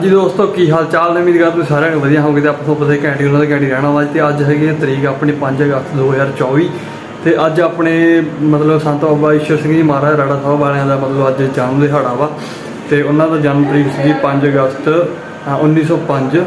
ਹਾਂਜੀ ਦੋਸਤੋ ਕੀ ਹਾਲ ਚਾਲ ਨੇ? ਉਮੀਦ ਗੱਲ ਤੁਸੀਂ ਸਾਰਿਆਂ ਨੂੰ ਵਧੀਆ ਹੋਗੇ ਤੇ ਆਪਾਂ ਤੋਂ ਪਤਾ ਘੈਂਟੀ ਉਹਨਾਂ ਦੇ ਘੈਂਟੀ ਰਹਿਣਾ ਵਾ ਤੇ ਅੱਜ ਹੈਗੀ ਹੈ ਤਰੀਕ ਆਪਣੀ 5 ਅਗਸਤ 2024 ਤੇ ਅੱਜ ਆਪਣੇ ਮਤਲਬ ਸੰਤ ਬਾਬਾ ਈਸ਼ਰ ਸਿੰਘ ਜੀ ਮਹਾਰਾਜ ਰਾੜਾ ਸਾਹਿਬ ਵਾਲਿਆਂ ਦਾ ਮਤਲਬ ਅੱਜ ਜਨਮ ਦਿਹਾੜਾ ਵਾ ਤੇ ਉਹਨਾਂ ਦਾ ਜਨਮ ਤਰੀਕ ਸੀਗੀ 5 ਅਗਸਤ ਅ, 1905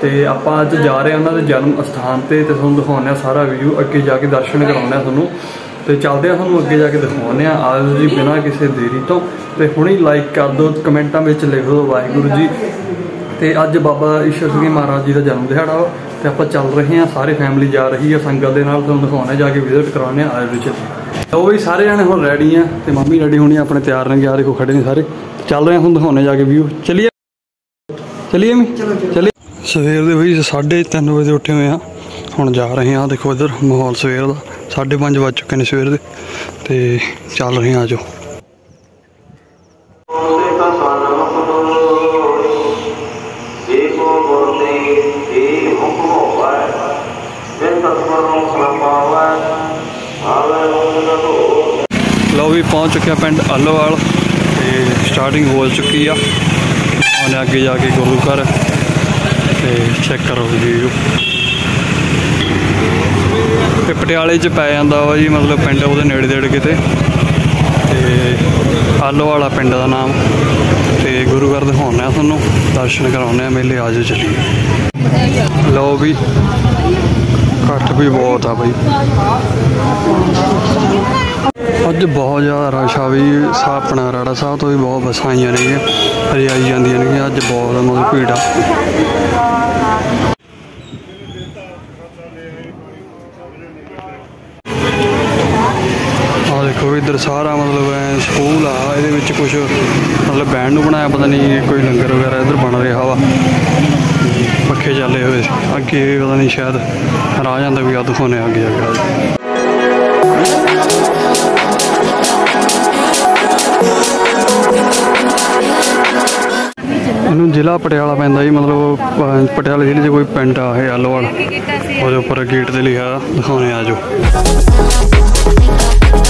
ਤੇ ਆਪਾਂ ਅੱਜ ਜਾ ਰਹੇ ਹਾਂ ਉਹਨਾਂ ਦੇ ਜਨਮ ਸਥਾਨ ਤੇ ਤੇ ਤੁਹਾਨੂੰ ਦਿਖਾਉਂਦੇ ਆ ਸਾਰਾ ਵੀਡੀਓ ਅੱਗੇ ਜਾ ਕੇ ਦਰਸ਼ਨ ਕਰਾਉਂਦੇ ਆ ਤੁਹਾਨੂੰ। ਤੇ ਚੱਲਦੇ ਆ ਤੁਹਾਨੂੰ ਅੱਗੇ ਜਾ ਕੇ ਦਿਖਾਉਂਦੇ ਆ ਆਜੋ ਜੀ ਬਿਨਾਂ ਕਿਸੇ ਦੇਰੀ ਤੋਂ। ਤੇ ਹੁਣੇ ਲਾਈਕ ਕਰ ਦਿਓ ਕਮੈਂਟਾਂ ਵਿੱਚ ਲਿਖ ਦਿਓ ਵਾਹਿਗੁਰੂ ਜੀ। ਤੇ ਅੱਜ ਬਾਬਾ ਈਸ਼ਰ ਸਿੰਘ ਮਹਾਰਾਜ ਜੀ ਦਾ ਜਨਮ ਦਿਹਾੜਾ ਤੇ ਆਪਾਂ ਚੱਲ ਰਹੇ ਹਾਂ ਸਾਰੇ ਫੈਮਿਲੀ ਜਾ ਰਹੀ ਹੈ ਸੰਗਤ ਦੇ ਨਾਲ। ਤੁਹਾਨੂੰ ਦਿਖਾਉਂਦੇ ਜਾ ਕੇ ਵਿਜ਼ਿਟ ਕਰਾਉਂਦੇ ਆ ਆਜੋ ਜੀ ਉਹ ਵੀ ਸਾਰੇ ਜਣੇ ਹੁਣ ਰੈਡੀ ਆ। ਤੇ ਮੰਮੀ ਰੈਡੀ ਹੋਣੀ ਆ, ਆਪਣੇ ਤਿਆਰ ਨੇ ਗਿਆ ਦੇਖੋ ਖੜੇ ਨੇ ਸਾਰੇ। ਚੱਲ ਰਹੇ ਹਾਂ ਹੁਣ ਦਿਖਾਉਂਦੇ ਜਾ ਕੇ ਵਿਊ ਚਲਿਏ? ਚਲਿਏ ਮੈਂ ਚਲਿਏ? ਸਵੇਰ ਦੇ ਵੀ 3:30 ਵਜੇ ਉੱਠੇ ਹੋਏ ਆ ਹੁਣ ਜਾ ਰਹੇ ਹਾਂ ਦੇਖੋ ਇਧਰ ਮਾਹੌਲ ਸਵੇਰ ਦਾ। 5:30 ਵੱਜ ਚੁੱਕੇ ਨੇ ਸਵੇਰ ਦੇ, ਤੇ ਚੱਲ ਰਹੇ ਹਾਂ ਆਜੋ। ਏਕੋ ਲਓ ਵੀ ਪਹੁੰਚ ਚੁੱਕਿਆ ਪਿੰਡ ਆਲੋਵਾਲ ਤੇ ਸਟਾਰਟਿੰਗ ਹੋ ਚੁੱਕੀ ਆ। ਉਹਨੇ ਅੱਗੇ ਜਾ ਕੇ ਗੁਰੂ ਘਰ, ਤੇ ਚੈੱਕ ਕਰੋ ਵੀਡੀਓ ਤੇ ਪਟਿਆਲੇ 'ਚ ਪੈ ਜਾਂਦਾ ਵਾ ਜੀ, ਮਤਲਬ ਪਿੰਡ ਉਹਦੇ ਨੇੜੇ ਤੇੜੇ ਕਿਤੇ। ਤੇ ਆਲੋਵਾਲਾ ਪਿੰਡ ਦਾ ਨਾਮ। ਤੇ ਗੁਰੂ ਘਰ ਦਿਖਾਉਂਦੇ ਆ ਤੁਹਾਨੂੰ, ਦਰਸ਼ਨ ਕਰਾਉਂਦੇ ਆ ਮੇਲੇ ਆਜੋ ਚੱਲੀਏ। ਲਓ ਵੀ, ਇਕੱਠ ਵੀ ਬਹੁਤ ਆ ਬਈ। ਅੱਜ ਬਹੁਤ ਜ਼ਿਆਦਾ ਰਸ਼ ਆ ਵੀ ਆਪਣਾ ਰਾੜਾ ਸਾਹਿਬ ਤੋਂ ਵੀ ਬਹੁਤ ਬੱਸਾਂ ਆਈਆਂ ਨੇ ਹਜੇ ਆਈ ਜਾਂਦੀਆਂ ਨੇ ਅੱਜ ਬਹੁਤ ਮਤਲਬ ਭੀੜ ਆ। ਆ ਦੇਖੋ ਇੱਧਰ ਸਾਰਾ ਮਤਲਬ ਐ ਸਕੂਲ ਆ ਇਹਦੇ ਵਿੱਚ ਕੁਝ ਮਤਲਬ ਬੈਂਡ ਨੂੰ ਬਣਾਇਆ ਪਤਾ ਨਹੀਂ ਕੋਈ ਲੰਗਰ ਵਗੈਰਾ ਇੱਧਰ ਬਣ ਰਿਹਾ ਵਾ। ਪੱਖੇ ਚੱਲੇ ਹੋਏ ਅੱਗੇ ਪਤਾ ਨਹੀਂ ਸ਼ਾਇਦ ਰਾਹ ਜਾਂਦਾ ਵੀ ਆ ਦਿਖਾਉਣੇ ਅੱਗੇ ਅੱਗੇ ਇਹਨੂੰ ਜ਼ਿਲ੍ਹਾ ਪਟਿਆਲਾ ਪੈਂਦਾ ਜੀ ਮਤਲਬ ਅਹ, ਪਟਿਆਲਾ ਜ਼ਿਲ੍ਹੇ 'ਚ ਕੋਈ ਪਿੰਡ ਆ ਇਹ ਆਲੋਵਾਲ ਉਹਦੇ ਉੱਪਰ ਗੇਟ ਤੇ ਲਿਖਿਆ ਦਿਖਾਉਣੇ ਆ ਜੋ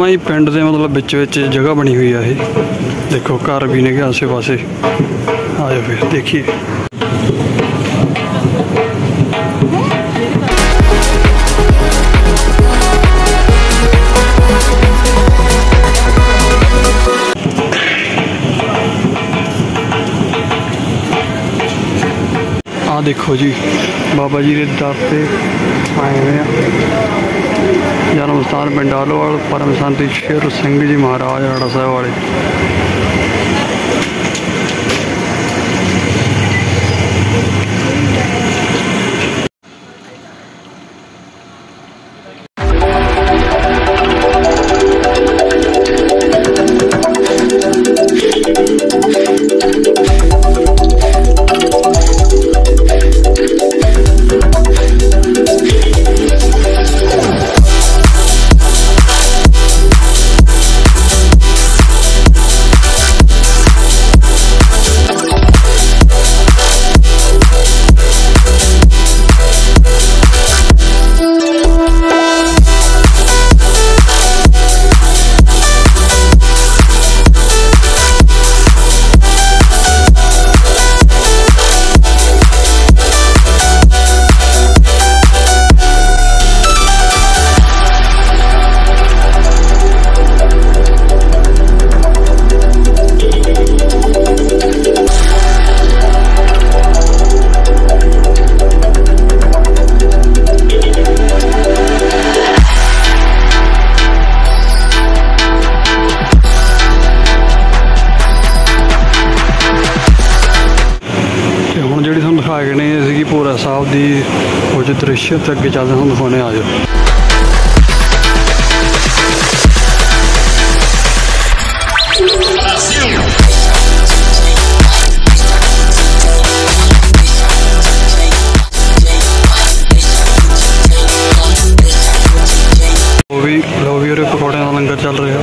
ਜਮਾਂ ਹੀ ਪਿੰਡ ਦੇ ਮਤਲਬ ਵਿੱਚ ਵਿੱਚ ਜਗ੍ਹਾ ਬਣੀ ਹੋਈ ਆ ਇਹ। ਦੇਖੋ, ਘਰ ਵੀ ਨੇਗੇ ਆਸੇ ਪਾਸੇ ਆਜੋ ਫਿਰ, ਦੇਖੀਏ। ਆ ਦੇਖੋ ਜੀ, ਬਾਬਾ ਜੀ ਦੇ ਦਰ ਤੇ ਆਏ ਹੋਏ ਆ। ਜਨਮ ਸਥਾਨ ਪਿੰਡ ਆਲੋਵਾਲ ਪਰਮ ਸੰਤ ਸ਼ੇਰ ਸਿੰਘ ਜੀ ਮਹਾਰਾਜ ਰਾੜਾ ਸਾਹਿਬ ਵਾਲੇ। ਗੁਰਦੁਆਰਾ ਸਾਹਿਬ ਦੀ ਕੁਝ ਦ੍ਰਿਸ਼ ਤੇ ਅੱਗੇ ਚੱਲਦੇ ਹਾਂ ਦਿਖਾਉਣੇ ਆ ਜਾਓ। ਉਹ ਵੀ ਲੋ ਵੀ ਉਰੇ ਪਕੌੜਿਆਂ ਦਾ ਲੰਗਰ ਚੱਲ ਰਿਹਾ।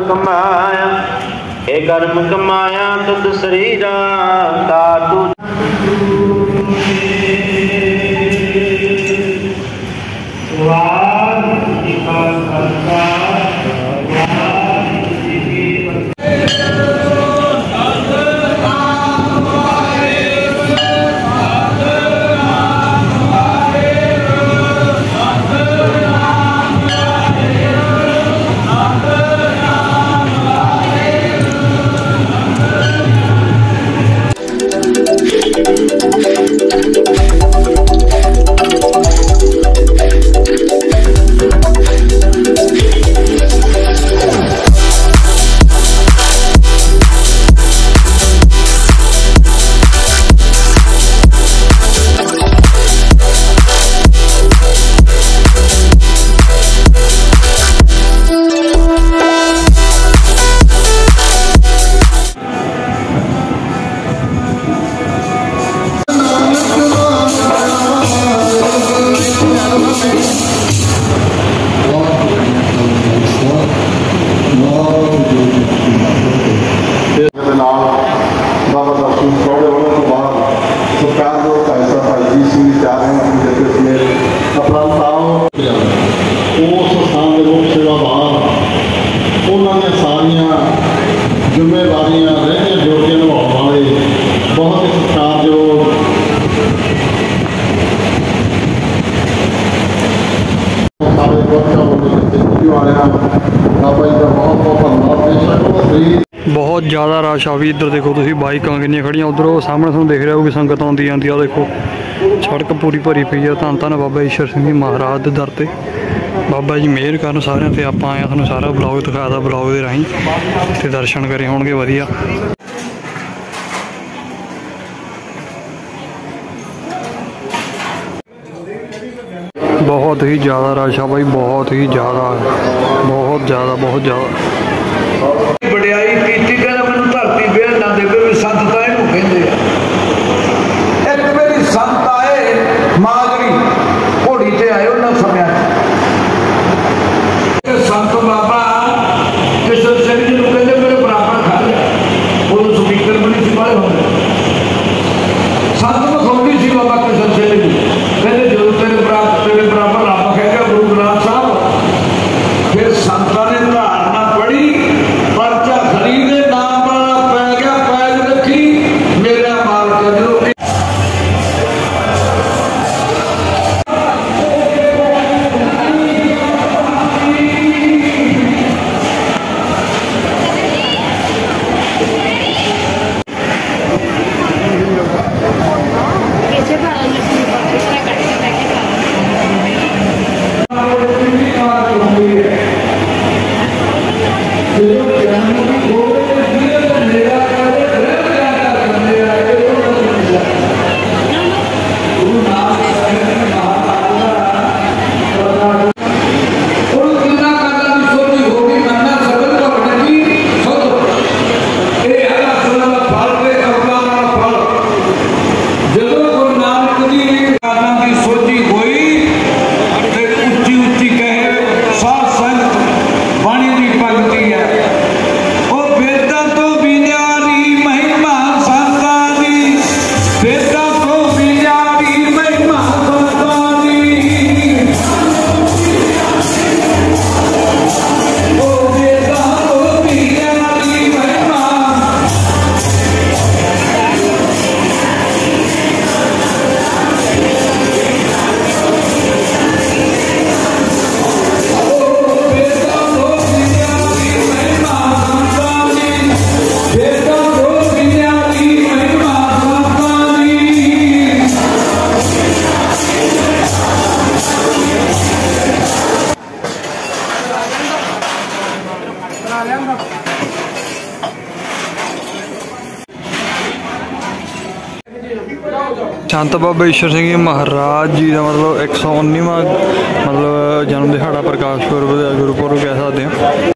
ਕਮਾਇਆ ਇਹ ਕਰਮ ਕਮਾਇਆ ਤੁਧ ਸਰੀਰਾ ਤਾ ਤੂ ਬਹੁਤ ਜ਼ਿਆਦਾ ਰਸ਼ ਆ ਵੀ ਇੱਧਰ ਦੇਖੋ ਤੁਸੀਂ ਬਾਈਕਾਂ ਕਿੰਨੀਆਂ ਖੜੀਆਂ, ਉਧਰੋਂ ਸਾਹਮਣੇ ਤੁਹਾਨੂੰ ਦੇਖ ਰਿਹਾ ਹੋਊ ਕਿ ਸੰਗਤ ਆਉਂਦੀ ਜਾਂਦੀ ਆ, ਦੇਖੋ। ਸੜਕ ਪੂਰੀ ਭਰੀ ਪਈ ਆ, ਧੰਨ ਧੰਨ ਬਾਬਾ ਈਸ਼ਰ ਸਿੰਘ ਜੀ ਮਹਾਰਾਜ ਦੇ ਦਰ ਤੇ। ਬਾਬਾ ਜੀ ਮਿਹਰ ਕਰਨ ਸਾਰਿਆਂ ਤੇ ਆਪਾਂ ਆਏ ਆ ਤੁਹਾਨੂੰ ਸਾਰਾ ਬਲੌਗ ਦਿਖਾਦਾ ਬਲੌਗ ਦੇ ਰਾਹੀਂ ਤੇ ਦਰਸ਼ਨ ਕਰੇ ਹੋਣਗੇ, ਵਧੀਆ। ਬਹੁਤ ਹੀ ਜ਼ਿਆਦਾ ਰਸ਼ ਆ ਬਾਈ ਬਹੁਤ ਹੀ ਜ਼ਿਆਦਾ ਬਹੁਤ ਜ਼ਿਆਦਾ ਬਹੁਤ ਜ਼ਿਆਦਾ। ਵਡਿਆਈ ਕੀਤੀ ਕਹਿੰਦਾ ਮੈਨੂੰ ਧਰਤੀ ਵੇਲ ਨਾ ਦੇਵੇ ਵੀ ਸੰਤ ਤਾਂ ਇਹਨੂੰ ਕਹਿੰਦੇ ਆ। ਇੱਕ ਵਾਰੀ ਸੰਤ ਆਏ ਮਾਗਰੀ ਘੋੜੀ ਤੇ ਆਏ ਉਹਨਾਂ ਸਮਿਆਂ ਸੰਤ ਬਾਬਾ ਈਸ਼ਰ ਸਿੰਘ ਜੀ ਮਹਾਰਾਜ ਜੀ ਦਾ ਮਤਲਬ 119ਵਾਂ ਮਤਲਬ ਜਨਮ ਦਿਹਾੜਾ ਪ੍ਰਕਾਸ਼ ਪੁਰਬ ਦਾ ਗੁਰਪੁਰਬ ਕਹਿ ਸਕਦੇ ਹਾਂ।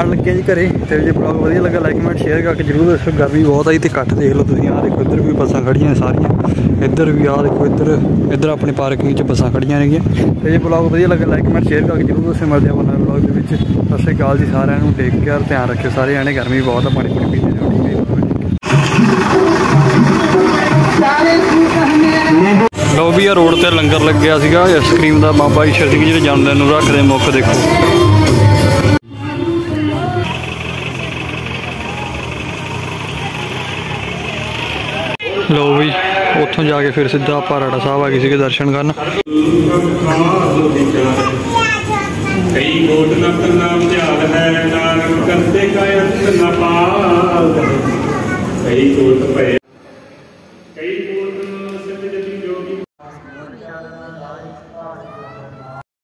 ਜਾਣ ਲੱਗੇ ਜੀ ਘਰੇ। ਤੇ ਜੇ ਬਲੌਗ ਵਧੀਆ ਲੱਗਾ ਲਾਈਕ ਕਮੈਂਟ ਸ਼ੇਅਰ ਕਰਕੇ ਜਰੂਰ ਦੱਸੋ ਗਰਮੀ ਬਹੁਤ ਆਈ ਤੇ ਇਕੱਠ ਦੇਖ ਲਓ ਤੁਸੀਂ। ਆਹ ਦੇਖੋ, ਇੱਧਰ ਵੀ ਬੱਸਾਂ ਖੜੀਆਂ ਸਾਰੀਆਂ। ਇੱਧਰ ਵੀ, ਆਹ ਦੇਖੋ, ਇੱਧਰ ਇੱਧਰ ਆਪਣੀ ਪਾਰਕਿੰਗ 'ਚ ਬੱਸਾਂ ਖੜੀਆਂ ਨੇਗੀਆਂ। ਤੇ ਜੇ ਬਲੌਗ ਵਧੀਆ ਲੱਗਾ ਲਾਈਕ ਕਮੈਂਟ ਸ਼ੇਅਰ ਕਰਕੇ ਜਰੂਰ ਦੱਸੋ ਮਿਲਦੇ ਆਪਾਂ ਨਵੇਂ ਬਲੌਗ ਦੇ ਵਿੱਚ ਸਤਿ ਸ਼੍ਰੀ ਅਕਾਲ ਜੀ ਸਾਰਿਆਂ ਨੂੰ। ਟੇਕ ਕੇਅਰ ਧਿਆਨ ਰੱਖਿਓ ਸਾਰੇ ਜਾਣੇ। ਗਰਮੀ ਬਹੁਤ ਆ ਪਾਣੀ ਪੂਣੀ ਪੀਂਦੇ ਰਹੋ, ਠੀਕ ਹੈ ਲੋਬੀਆ ਰੋਡ ਤੇ ਲੰਗਰ ਲੱਗਿਆ ਸੀਗਾ। ਆਈਸਕ੍ਰੀਮ ਦਾ ਬਾਬਾ ਈਸ਼ਰ ਸਿੰਘ ਜੀ ਦੇ ਜਨਮ ਦਿਨ ਨੂੰ ਰੱਖਦੇ ਮੁੱਖ ਦੇਖੋ। ਲੋ ਵੀ, ਉੱਥੋਂ ਜਾ ਕੇ ਫਿਰ ਸਿੱਧਾ ਆਪਾਂ ਰਾੜਾ ਸਾਹਿਬ ਆ ਗਏ ਸੀਗੇ ਦਰਸ਼ਨ ਕਰਨ। ਕਈ ਕੋਟ ਨਤ ਨਾਮ ਧਿਆਨ ਹੈ, ਨਾਨਕ ਕਰਤੇ ਕਾ ਅੰਤ ਨ ਪਾਲ। ਕਈ ਕੋਟ ਭਏ